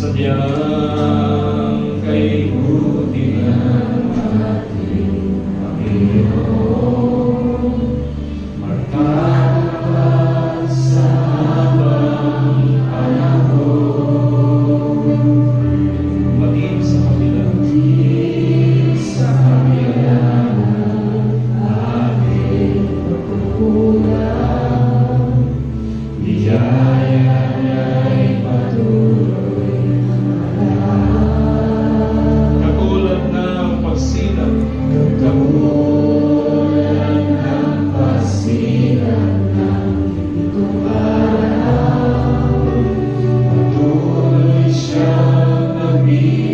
Sadyang me.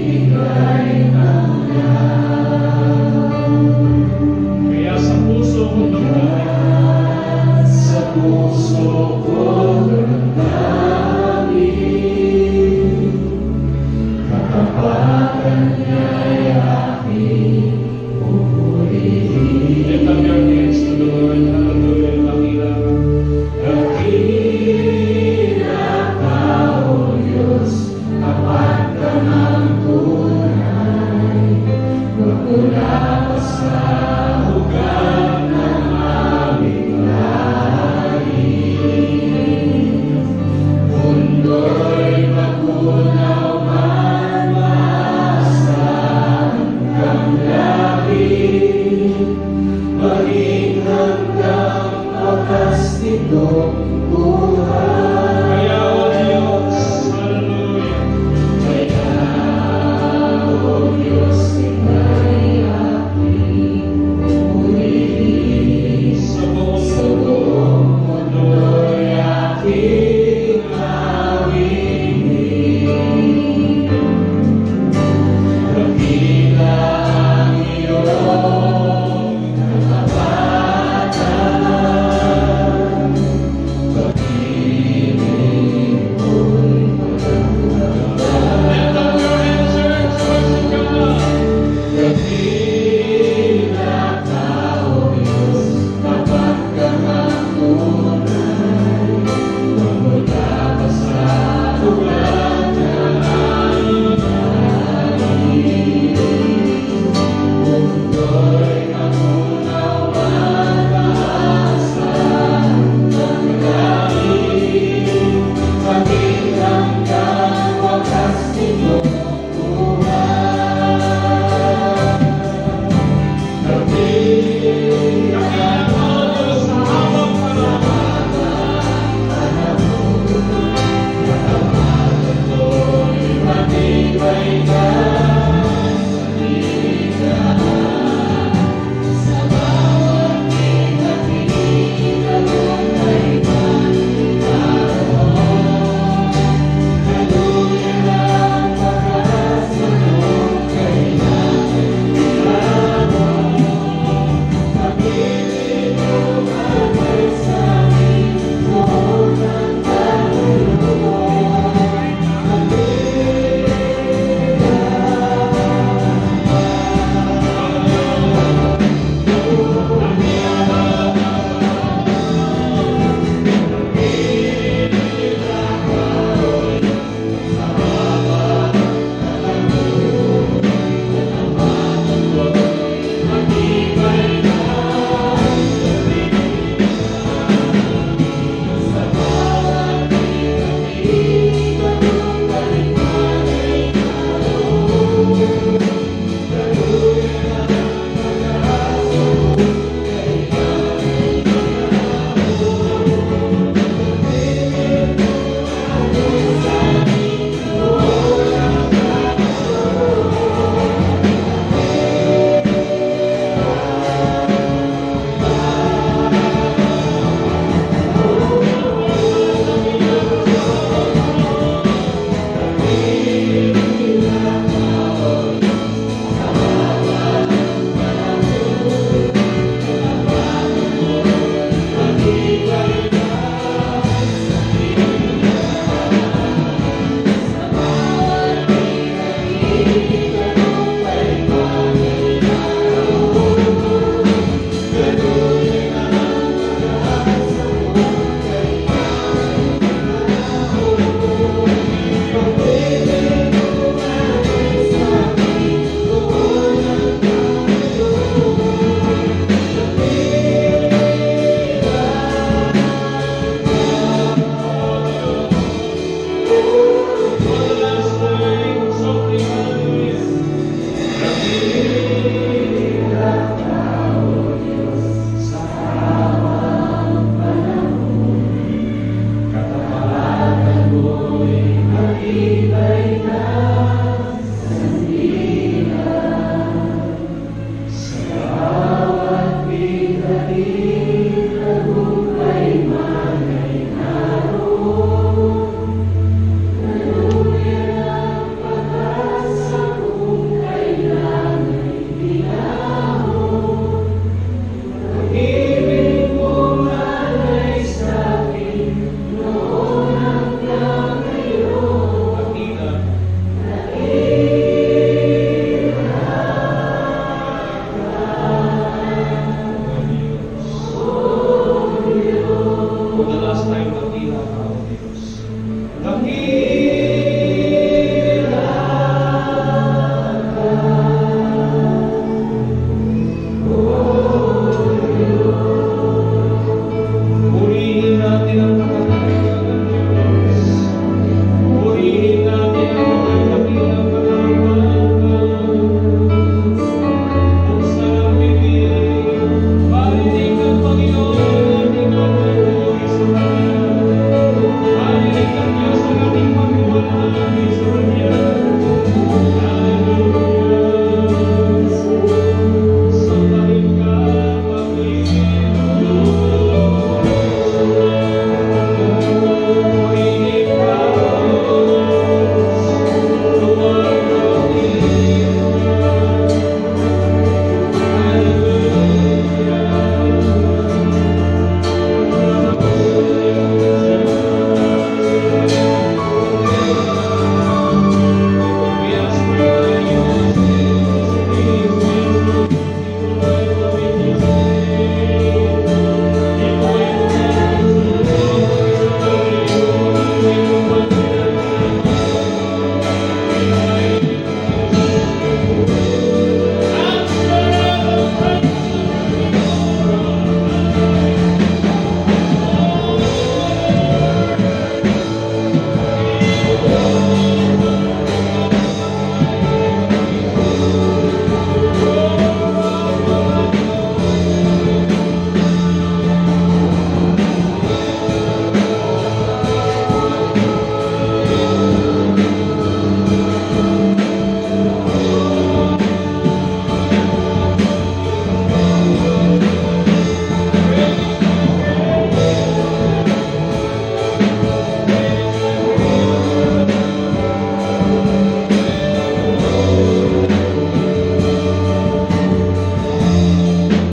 Birthday